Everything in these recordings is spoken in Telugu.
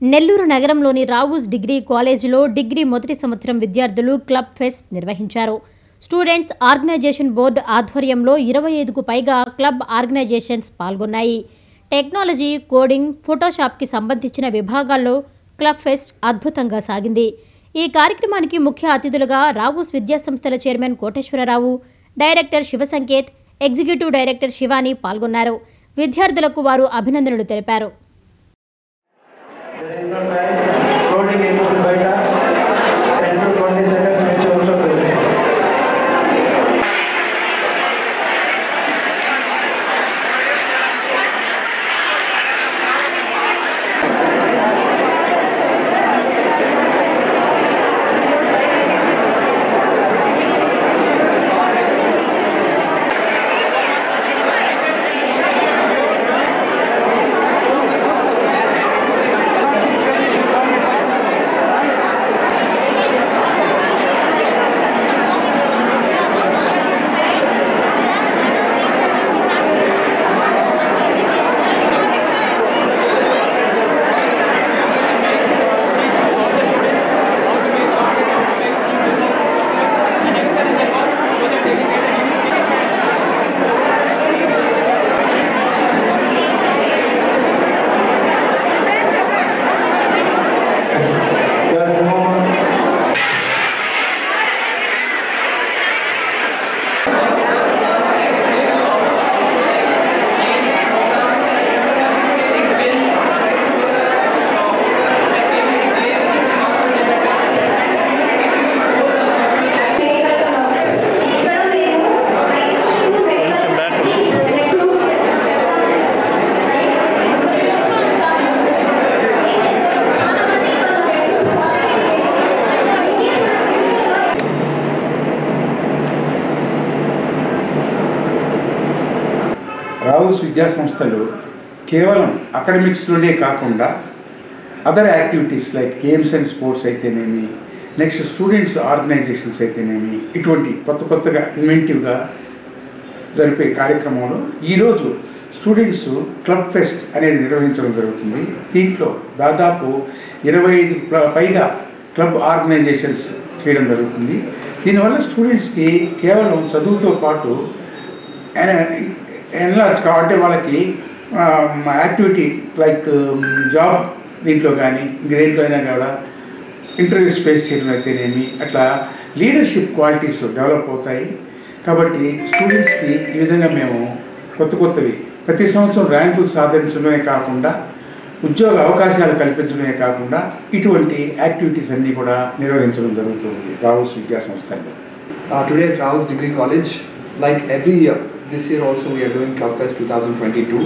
నెల్లూరు నగరంలోని రావుస్ డిగ్రీ కాలేజీలో డిగ్రీ మొదటి సంవత్సరం విద్యార్థులు క్లబ్ ఫెస్ట్ నిర్వహించారు. స్టూడెంట్స్ ఆర్గనైజేషన్ బోర్డు ఆధ్వర్యంలో ఇరవై ఐదుకు పైగా క్లబ్ ఆర్గనైజేషన్స్ పాల్గొన్నాయి. టెక్నాలజీ కోడింగ్ ఫోటోషాప్కి సంబంధించిన విభాగాల్లో క్లబ్ ఫెస్ట్ అద్భుతంగా సాగింది. ఈ కార్యక్రమానికి ముఖ్య అతిథులుగా రావుస్ విద్యాసంస్థల chairman Koteswararao director Shivasanketh executive director Shivani పాల్గొన్నారు. విద్యార్థులకు వారు అభినందనలు తెలిపారు. Thank you. రావుస్ విద్యాసంస్థలు కేవలం అకాడమిక్స్లోనే కాకుండా other activities like games and sports అయితేనేమి నెక్స్ట్ స్టూడెంట్స్ ఆర్గనైజేషన్స్ అయితేనేమి ఇటువంటి కొత్త కొత్తగా ఇన్వెంటివ్గా జరిపే కార్యక్రమంలో ఈరోజు స్టూడెంట్స్ క్లబ్ ఫెస్ట్ అనేది నిర్వహించడం జరుగుతుంది. దీంట్లో దాదాపు ఇరవై ఐదు పైగా క్లబ్ ఆర్గనైజేషన్స్ చేయడం జరుగుతుంది. దీనివల్ల స్టూడెంట్స్కి కేవలం చదువుతో పాటు ఎన్లార్జ్ కాబట్టి వాళ్ళకి యాక్టివిటీ లైక్ జాబ్ దీంట్లో కానీ దేంట్లో అయినా కూడా ఇంటర్వ్యూస్ ఫేస్ చేయడం అయితేనేమి అట్లా లీడర్షిప్ క్వాలిటీస్ డెవలప్ అవుతాయి. కాబట్టి స్టూడెంట్స్కి ఈ విధంగా మేము కొత్త కొత్తవి ప్రతి సంవత్సరం ర్యాంకులు సాధించడమే కాకుండా ఉద్యోగ అవకాశాలు కల్పించడమే కాకుండా ఇటువంటి యాక్టివిటీస్ అన్నీ కూడా నిర్వహించడం జరుగుతుంది రావుస్ విద్యా సంస్థల్లో today today degree college like every year this year also we're doing club fest two thousand twenty two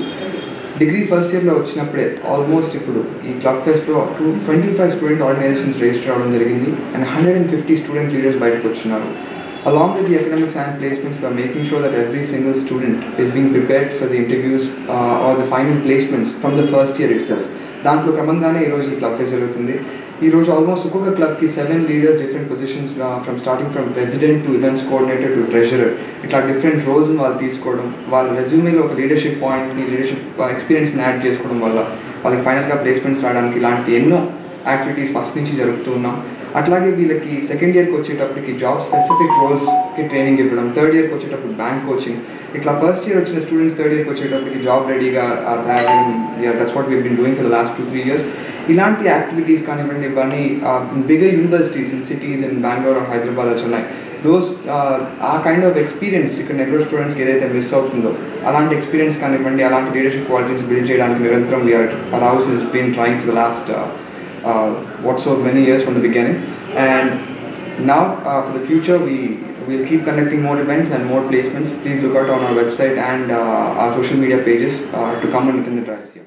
degree first ఇయర్లో వచ్చినప్పుడే ఆల్మోస్ట్ ఇప్పుడు ఈ club ఫెస్ట్లో two twenty five student organisations register అవడం జరిగింది and hundred and fifty student leaders బయటకు వచ్చినారు. Along with the economics and placements we're making sure that every single student is being prepared for the interviews or the final placements from the first year itself దాంట్లో క్రమంగానే ఈరోజు ఈ క్లబ్ ఫెస్ట్ జరుగుతుంది. ఈరోజు ఆల్మోస్ట్ ఒక్కొక్క క్లబ్కి seven leaders different positions from starting from president to events coordinator to treasurer ఇట్లా డిఫరెంట్ రోల్స్ని వాళ్ళు తీసుకోవడం వాళ్ళ రెజ్యూమేలో ఒక లీడర్షిప్ పాయింట్ని లీడర్షిప్ ఎక్స్పీరియన్స్ని యాడ్ చేసుకోవడం వల్ల వాళ్ళకి ఫైనల్గా ప్లేస్మెంట్స్ రావడానికి ఇలాంటి ఎన్నో యాక్టివిటీస్ ఫస్ట్ నుంచి జరుపుతున్నాం అట్లాగే వీళ్ళకి సెకండ్ ఇయర్కి వచ్చేటప్పటికి జాబ్ స్పెసిఫిక్ రోల్స్కి ట్రైనింగ్ ఇవ్వడం థర్డ్ ఇయర్కి వచ్చేటప్పుడు బ్యాంక్ కోచింగ్ ఇట్లా ఫస్ట్ ఇయర్ వచ్చిన స్టూడెంట్స్ థర్డ్ ఇయర్కి వచ్చేటప్పటికి జాబ్ రెడీగా that's what we been doing for the last two three years ఇలాంటి యాక్టివిటీస్ కానివ్వండి ఇవన్నీ bigger universities in cities in Bengaluru Hyderabad వచ్చి ఉన్నాయి దోస్ ఆ కైండ్ ఆఫ్ ఎక్స్పీరియన్స్ ఇక్కడ నెల్లూరు స్టూడెంట్స్కి ఏదైతే మిస్ అవుతుందో అలాంటి ఎక్స్పీరియన్స్ కానివ్వండి అలాంటి లీడర్షిప్ క్వాలిటీస్ బిల్డ్ చేయడానికి నిరంతరం we're house is been trying for the last what so many years from the beginning. And now uh, for the future, we will keep conducting more events and more placements. Please look out on our website and uh, our social media pages uh, to come and attend the drives here.